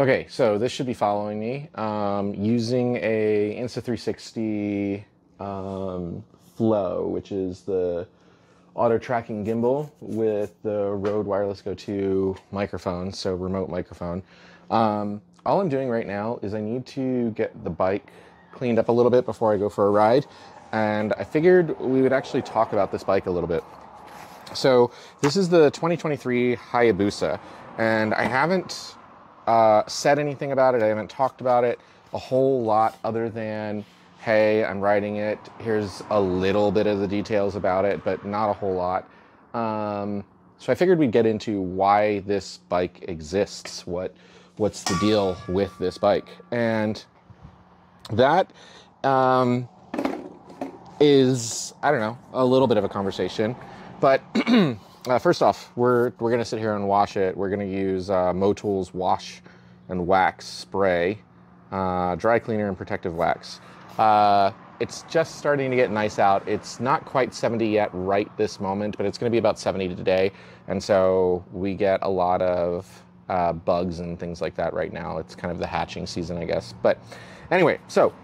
Okay, so this should be following me um, using a Insta360 um, Flow, which is the auto tracking gimbal with the Rode Wireless Go 2 microphone, so remote microphone. Um, all I'm doing right now is I need to get the bike cleaned up a little bit before I go for a ride, and I figured we would actually talk about this bike a little bit. So this is the 2023 Hayabusa, and I haven't uh, said anything about it. I haven't talked about it a whole lot other than, hey, I'm writing it. Here's a little bit of the details about it, but not a whole lot. Um, so I figured we'd get into why this bike exists. What what's the deal with this bike? And that um, is I don't know a little bit of a conversation, but. Uh, first off, we're we're gonna sit here and wash it. We're gonna use uh, Motul's wash and wax spray, uh, dry cleaner and protective wax. Uh, it's just starting to get nice out. It's not quite 70 yet right this moment, but it's gonna be about 70 today, and so we get a lot of uh, bugs and things like that right now. It's kind of the hatching season, I guess. But anyway, so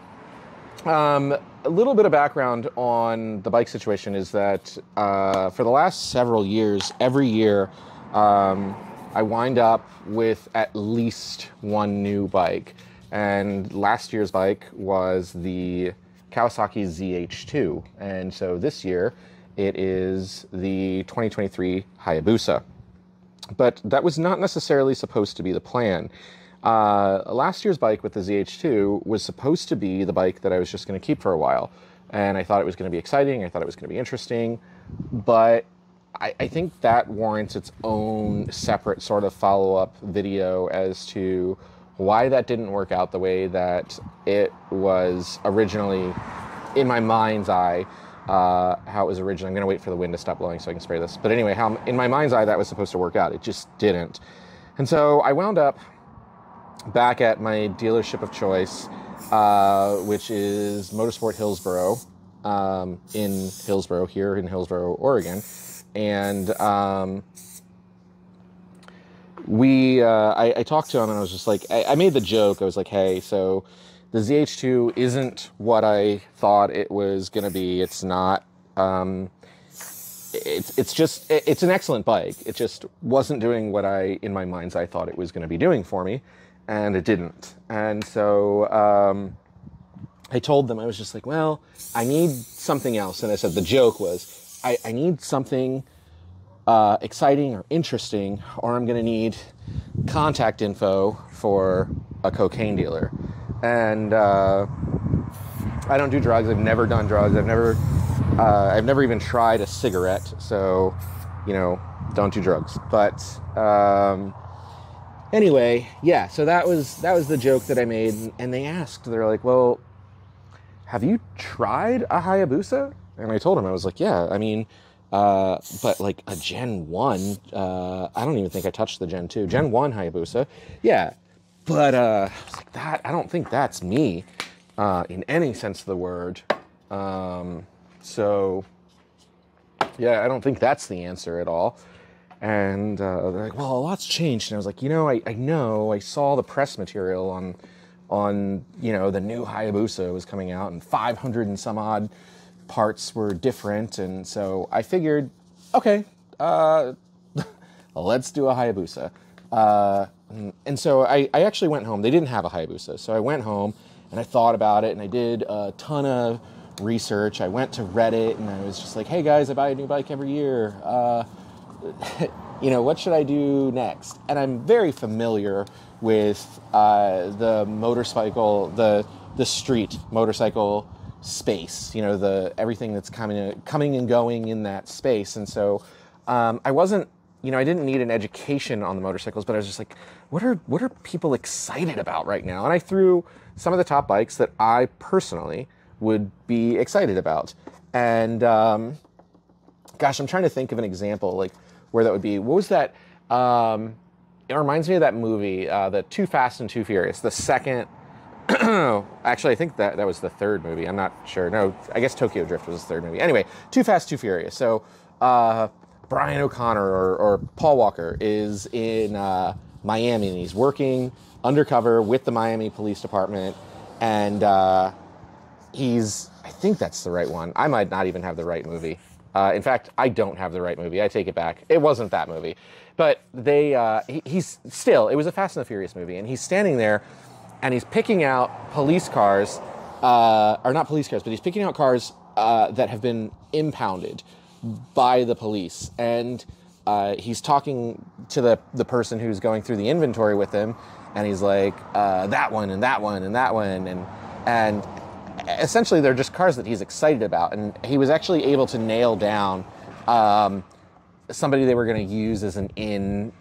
um, a little bit of background on the bike situation is that uh, for the last several years, every year, um, I wind up with at least one new bike. And last year's bike was the Kawasaki ZH2. And so this year, it is the 2023 Hayabusa. But that was not necessarily supposed to be the plan. Uh, last year's bike with the ZH2 was supposed to be the bike that I was just going to keep for a while. And I thought it was going to be exciting. I thought it was going to be interesting. But I, I think that warrants its own separate sort of follow up video as to why that didn't work out the way that it was originally in my mind's eye. Uh, how it was originally. I'm going to wait for the wind to stop blowing so I can spray this. But anyway, how in my mind's eye that was supposed to work out. It just didn't. And so I wound up back at my dealership of choice, uh, which is MotoSport Hillsboro um, in Hillsboro, here in Hillsboro, Oregon. And um, we, uh, I, I, talked to him and I was just like, I, I made the joke. I was like, hey, so the ZH2 isn't what I thought it was going to be. It's not. Um, it's it's just it's an excellent bike. It just wasn't doing what I in my mind's I thought it was going to be doing for me and it didn't. And so um, I told them, I was just like, well, I need something else. And I said, the joke was, I, I need something uh, exciting or interesting, or I'm going to need contact info for a cocaine dealer. And uh, I don't do drugs. I've never done drugs. I've never, uh, I've never even tried a cigarette. So, you know, don't do drugs. But um, anyway, yeah, so that was that was the joke that I made, and they asked, they're like, "Well, have you tried a Hayabusa?" And I told them I was like, "Yeah, I mean, uh, but like a Gen One, uh, I don't even think I touched the Gen Two, Gen One Hayabusa, yeah, but uh, I like that. I don't think that's me uh, in any sense of the word. Um, so." Yeah, I don't think that's the answer at all. And uh, they're like, well, a lot's changed. And I was like, you know, I, I know, I saw the press material on, on, you know, the new Hayabusa was coming out and 500 and some odd parts were different. And so I figured, okay, uh, let's do a Hayabusa. Uh, and so I, I actually went home. They didn't have a Hayabusa. So I went home and I thought about it and I did a ton of research. I went to Reddit and I was just like, hey guys, I buy a new bike every year. Uh, you know, what should I do next? And I'm very familiar with uh, the motorcycle, the the street motorcycle space. You know, the everything that's coming coming and going in that space. And so um, I wasn't, you know, I didn't need an education on the motorcycles, but I was just like, what are what are people excited about right now? And I threw some of the top bikes that I personally would be excited about. And um, gosh, I'm trying to think of an example. Like where that would be. What was that? Um, it reminds me of that movie, uh, the Too Fast and Too Furious. The second, actually, I think that that was the third movie. I'm not sure. No, I guess Tokyo Drift was the third movie. Anyway, Too Fast, Too Furious. So uh, Brian O'Conner or, or, Paul Walker is in uh, Miami, and he's working undercover with the Miami Police Department, and uh, he's I think that's the right one. I might not even have the right movie. Uh, in fact, I don't have the right movie. I take it back. It wasn't that movie, but they uh, he, he's still. It was a Fast and the Furious movie, and he's standing there, and he's picking out police cars, uh, or not police cars, but he's picking out cars uh, that have been impounded by the police, and uh, he's talking to the the person who's going through the inventory with him, and he's like uh, that one and that one and that one and and essentially they're just cars that he's excited about and he was actually able to nail down um, somebody they were going to use as an in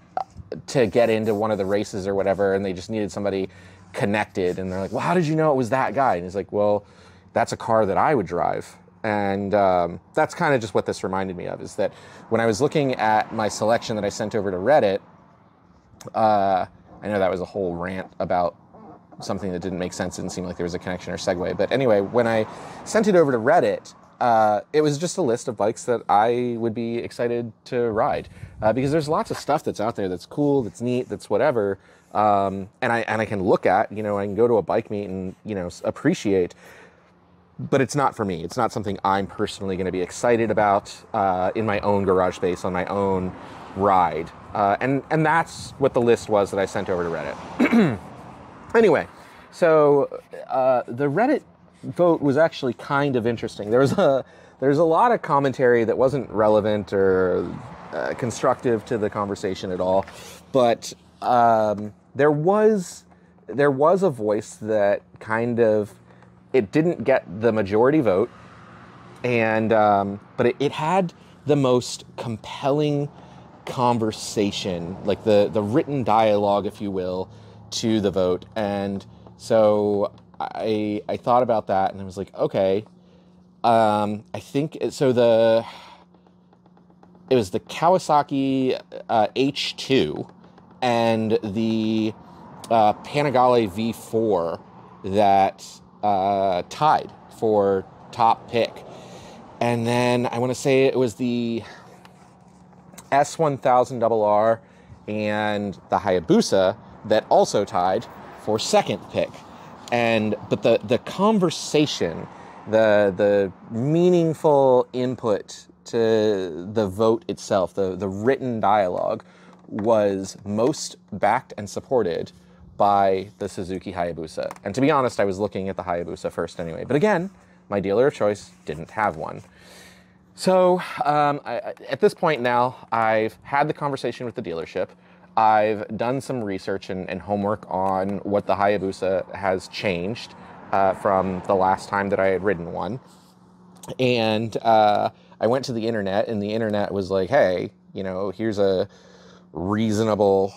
to get into one of the races or whatever and they just needed somebody connected and they're like well how did you know it was that guy? And he's like well that's a car that i would drive. And um, that's kind of just what this reminded me of is that when i was looking at my selection that i sent over to reddit uh, i know that was a whole rant about something that didn't make sense, didn't seem like there was a connection or segue. But anyway, when I sent it over to Reddit, uh, it was just a list of bikes that I would be excited to ride uh, because there's lots of stuff that's out there that's cool, that's neat, that's whatever, um, and I and I can look at. You know, I can go to a bike meet and you know appreciate. But it's not for me. It's not something I'm personally going to be excited about uh, in my own garage space on my own ride. Uh, and and that's what the list was that I sent over to Reddit. Anyway, so uh, the Reddit vote was actually kind of interesting. There was a there's a lot of commentary that wasn't relevant or uh, constructive to the conversation at all, but um, there was there was a voice that kind of it didn't get the majority vote, and um, but it, it had the most compelling conversation, like the the written dialogue, if you will, to the vote. And so I I thought about that and I was like, okay, um, I think so. The it was the Kawasaki uh, H2 and the uh, Panigale V4 that uh, tied for top pick. And then I want to say it was the S1000RR and the Hayabusa that also tied for second pick. And but the the conversation, the the meaningful input to the vote itself, the the written dialogue was most backed and supported by the Suzuki Hayabusa. And to be honest, I was looking at the Hayabusa first anyway. But again, my dealer of choice didn't have one. So um, I, at this point now, I've had the conversation with the dealership. I've done some research and, and homework on what the Hayabusa has changed uh, from the last time that I had ridden one. And uh, I went to the internet, and the internet was like, hey, you know, here's a reasonable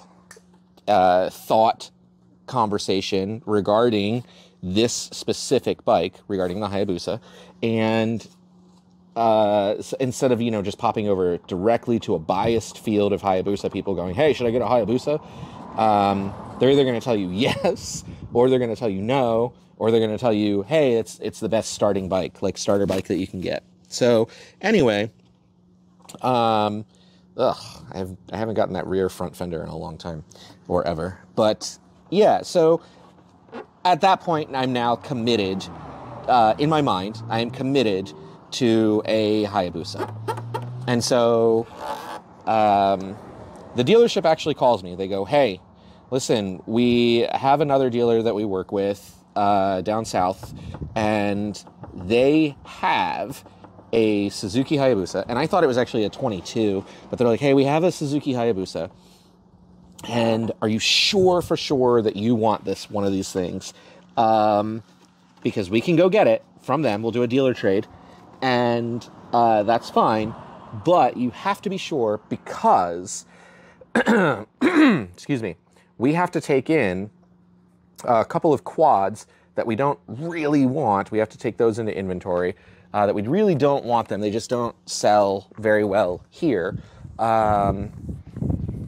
uh, thought conversation regarding this specific bike, regarding the Hayabusa. And uh, instead of you know just popping over directly to a biased field of Hayabusa people going, "Hey, should I get a Hayabusa?" Um, they're either going to tell you yes, or they're going to tell you no, or they're going to tell you, "Hey, it's it's the best starting bike, like starter bike that you can get." So anyway, um, ugh, I have I haven't gotten that rear front fender in a long time, or ever. But yeah, so at that point, I'm now committed. Uh, in my mind, I am committed to a Hayabusa. And so um, the dealership actually calls me. They go, hey, listen, we have another dealer that we work with uh, down south, and they have a Suzuki Hayabusa. And I thought it was actually a 22, but they're like, hey, we have a Suzuki Hayabusa. And are you sure for sure that you want this one of these things? Um, because we can go get it from them. We'll do a dealer trade and uh, that's fine. But you have to be sure because, excuse me, we have to take in a couple of quads that we don't really want. We have to take those into inventory. Uh, that we really don't want them. They just don't sell very well here. Um,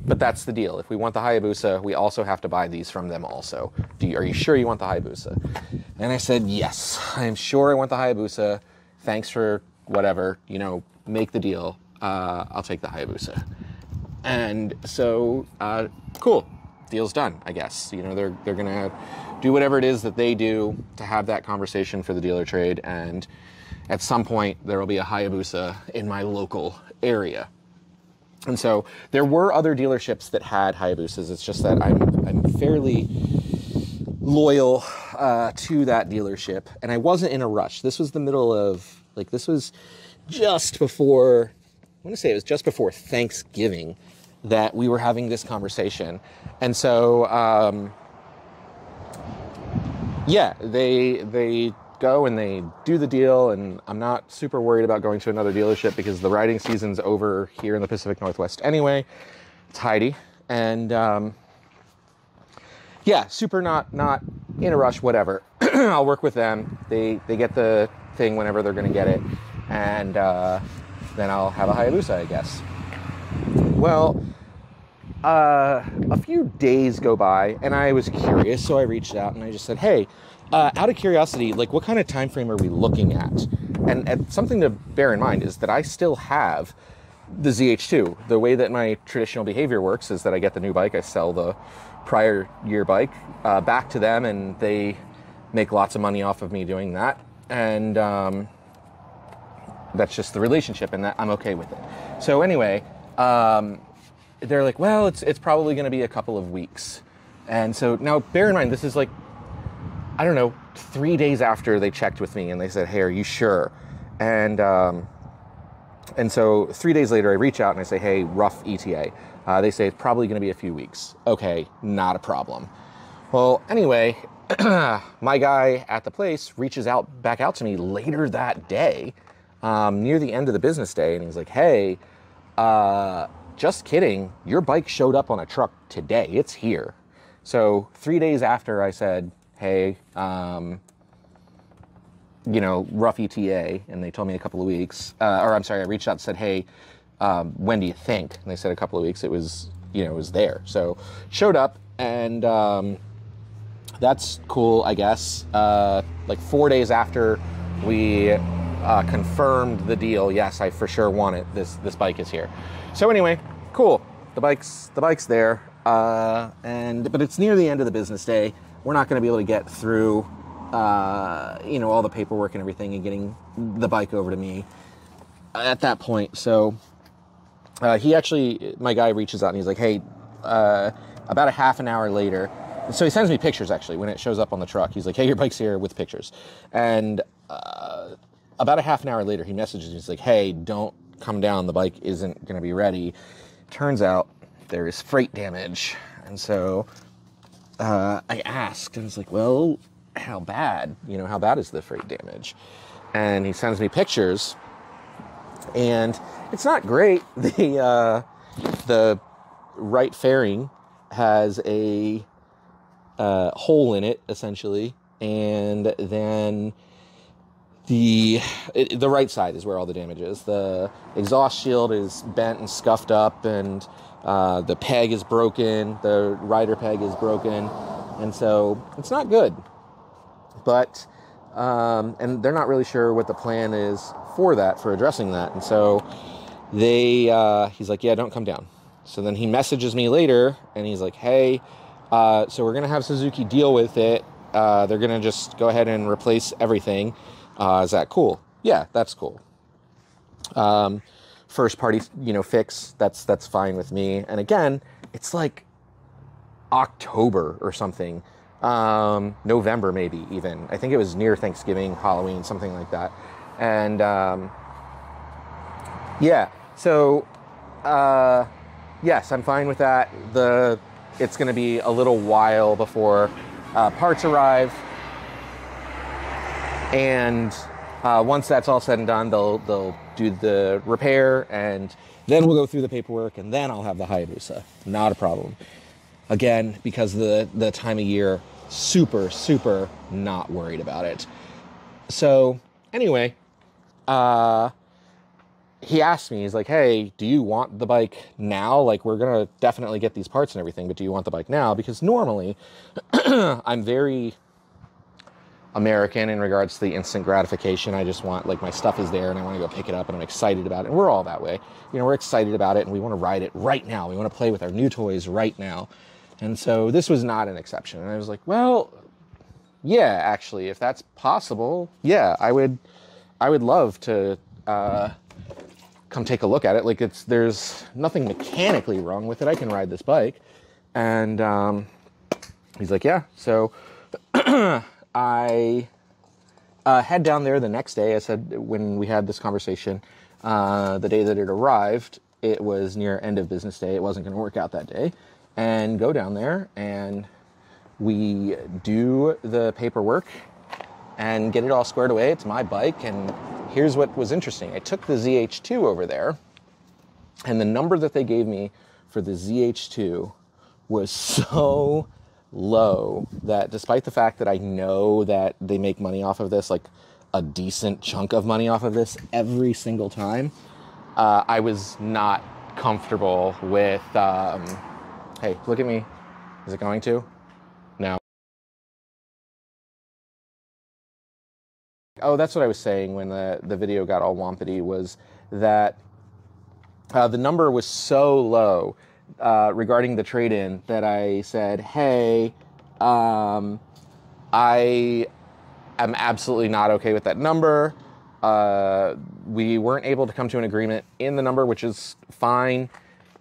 but that's the deal. If we want the Hayabusa, we also have to buy these from them also. You, are you sure you want the Hayabusa? And I said, yes, I am sure I want the Hayabusa thanks for whatever, you know, make the deal. Uh, I'll take the Hayabusa. And so, uh, cool, deal's done. I guess you know they're they're gonna do whatever it is that they do to have that conversation for the dealer trade, and at some point there will be a Hayabusa in my local area. And so there were other dealerships that had Hayabusas. It's just that I'm I'm fairly loyal uh, to that dealership, and I wasn't in a rush. This was the middle of like this was just before I want to say it was just before Thanksgiving that we were having this conversation, and so um, yeah, they they go and they do the deal, and I'm not super worried about going to another dealership because the riding season's over here in the Pacific Northwest anyway. It's Heidi, and um, yeah, super not not in a rush. Whatever, I'll work with them. They they get the thing whenever they're going to get it, and uh, then I'll have a Hayabusa, I guess. Well, uh, a few days go by, and I was curious, so I reached out and I just said, "Hey, uh, out of curiosity, like, what kind of time frame are we looking at?" And, and something to bear in mind is that I still have the ZH2. The way that my traditional behavior works is that I get the new bike, I sell the prior year bike uh, back to them, and they make lots of money off of me doing that. And um, that's just the relationship, and that I'm okay with it. So anyway, um, they're like, well, it's it's probably going to be a couple of weeks. And so now, bear in mind, this is like, I don't know, three days after they checked with me, and they said, hey, are you sure? And um, and so three days later, I reach out and I say, hey, rough ETA. Uh, they say it's probably going to be a few weeks. Okay, not a problem. Well, anyway, my guy at the place reaches out back out to me later that day, um, near the end of the business day, and he's like, "Hey, uh, just kidding. Your bike showed up on a truck today. It's here." So three days after I said, "Hey," um, you know, rough ETA, and they told me a couple of weeks, uh, or I'm sorry, I reached out and said, "Hey, um, when do you think?" And they said a couple of weeks. It was, you know, it was there. So showed up, and um, that's cool, I guess. Uh, like four days after we uh, confirmed the deal, yes, I for sure want it. This this bike is here. So anyway, cool. The bike's the bike's there, uh, and but it's near the end of the business day. We're not going to be able to get through, uh, you know, all the paperwork and everything, and getting the bike over to me at that point. So uh, he actually, my guy reaches out and he's like, "Hey, uh, about a half an hour later." So he sends me pictures actually when it shows up on the truck. He's like, "Hey, your bike's here with pictures," and uh, about a half an hour later, he messages me. He's like, "Hey, don't come down. The bike isn't going to be ready." Turns out there is freight damage, and so uh, I asked, and it's like, "Well, how bad? You know, how bad is the freight damage?" And he sends me pictures, and it's not great. The uh, the right fairing has a uh, hole in it essentially, and then the it, the right side is where all the damage is. The exhaust shield is bent and scuffed up, and uh, the peg is broken. The rider peg is broken, and so it's not good. But um, and they're not really sure what the plan is for that for addressing that, and so they uh, he's like, yeah, don't come down. So then he messages me later, and he's like, hey. Uh, so we're gonna have Suzuki deal with it. Uh, they're gonna just go ahead and replace everything. Uh, is that cool? Yeah, that's cool. Um, first party, you know, fix. That's that's fine with me. And again, it's like October or something, um, November maybe even. I think it was near Thanksgiving, Halloween, something like that. And um, yeah, so uh, yes, I'm fine with that. The it's going to be a little while before uh, parts arrive. And uh, once that's all said and done, they'll, they'll do the repair and then we'll go through the paperwork and then I'll have the Hayabusa. Not a problem. Again, because the, the time of year, super, super not worried about it. So, anyway, uh, he asked me, he's like, hey, do you want the bike now? Like, we're going to definitely get these parts and everything, but do you want the bike now? Because normally I'm very American in regards to the instant gratification. I just want, like, my stuff is there and I want to go pick it up and I'm excited about it. And we're all that way. You know, we're excited about it and we want to ride it right now. We want to play with our new toys right now. And so this was not an exception. And I was like, well, yeah, actually, if that's possible, yeah, I would, I would love to uh, come take a look at it. Like it's there's nothing mechanically wrong with it. I can ride this bike, and um, he's like, yeah. So I uh, head down there the next day. I said when we had this conversation, uh, the day that it arrived, it was near end of business day. It wasn't going to work out that day, and go down there and we do the paperwork and get it all squared away. It's my bike, and here's what was interesting. I took the ZH2 over there, and the number that they gave me for the ZH2 was so low that despite the fact that I know that they make money off of this, like a decent chunk of money off of this every single time, uh, I was not comfortable with. Um, hey, look at me. Is it going to? Oh, that's what I was saying when the, the video got all wompity was that uh, the number was so low uh, regarding the trade in that I said, hey, um, I am absolutely not okay with that number. Uh, we weren't able to come to an agreement in the number, which is fine.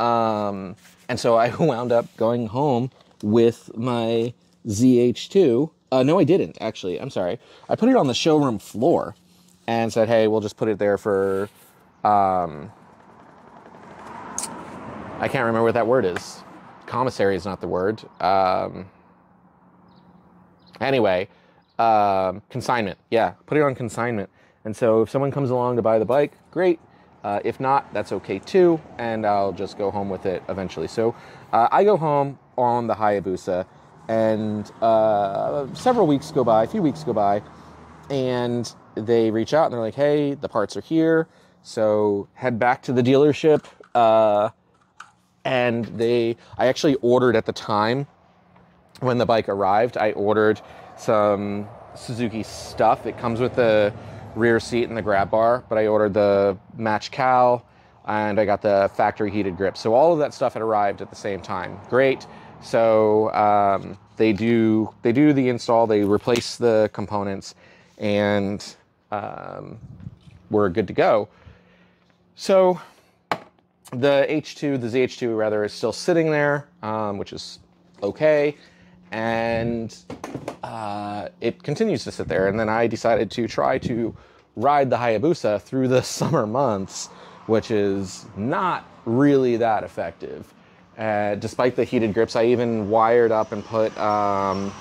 Um, and so I wound up going home with my ZH2. Uh, no, I didn't actually. I'm sorry. I put it on the showroom floor and said, hey, we'll just put it there for. Um, I can't remember what that word is. Commissary is not the word. Um, anyway, um, consignment. Yeah, put it on consignment. And so if someone comes along to buy the bike, great. Uh, if not, that's okay too, and I'll just go home with it eventually. So uh, I go home on the Hayabusa, and uh, several weeks go by, a few weeks go by, and they reach out and they're like, "Hey, the parts are here." So head back to the dealership, uh, and they. I actually ordered at the time when the bike arrived. I ordered some Suzuki stuff. It comes with the rear seat and the grab bar, but I ordered the match cowl and I got the factory heated grip. So all of that stuff had arrived at the same time. Great. So um, they do they do the install. They replace the components, and um, we're good to go. So the H2, the ZH2 rather, is still sitting there, um, which is okay, and uh, it continues to sit there. And then I decided to try to ride the Hayabusa through the summer months, which is not really that effective. Uh, despite the heated grips, I even wired up and put. Um,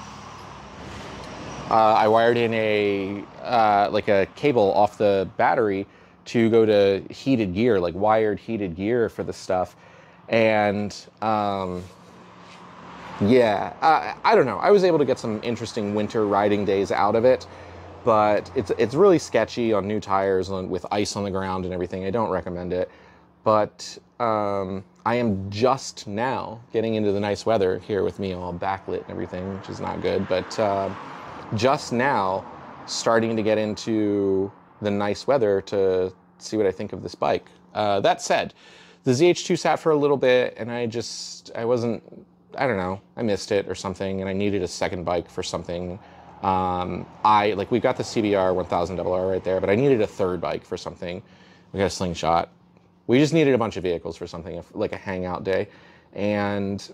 uh, I wired in a uh, like a cable off the battery to go to heated gear, like wired heated gear for the stuff, and um, yeah, I, I don't know. I was able to get some interesting winter riding days out of it, but it's it's really sketchy on new tires and with ice on the ground and everything. I don't recommend it, but um, I am just now getting into the nice weather here with me all backlit and everything, which is not good. But uh, just now starting to get into the nice weather to see what I think of this bike. Uh, that said, the ZH2 sat for a little bit, and I just I wasn't I don't know I missed it or something, and I needed a second bike for something. Um, I like we've got the CBR 1000 RR right there, but I needed a third bike for something. We got a slingshot we just needed a bunch of vehicles for something like a hangout day. And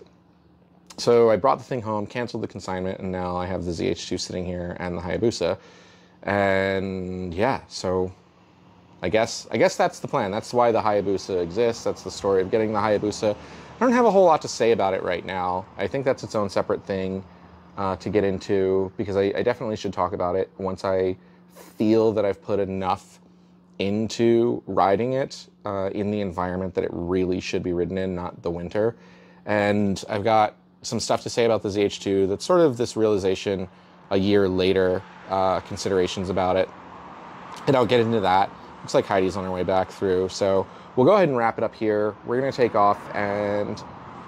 so I brought the thing home, canceled the consignment, and now I have the ZH2 sitting here and the Hayabusa. And yeah, so I guess I guess that's the plan. That's why the Hayabusa exists. That's the story of getting the Hayabusa. I don't have a whole lot to say about it right now. I think that's its own separate thing uh, to get into because I, I definitely should talk about it once I feel that I've put enough into riding it uh, in the environment that it really should be ridden in, not the winter. And I've got some stuff to say about the ZH2 that's sort of this realization a year later, uh, considerations about it. And I'll get into that. Looks like Heidi's on her way back through. So we'll go ahead and wrap it up here. We're going to take off and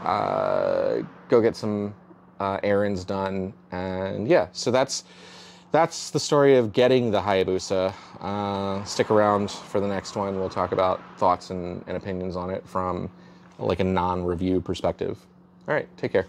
uh, go get some uh, errands done. And yeah, so that's that's the story of getting the Hayabusa. Uh, stick around for the next one. We'll talk about thoughts and, and opinions on it from like a non-review perspective. All right, take care.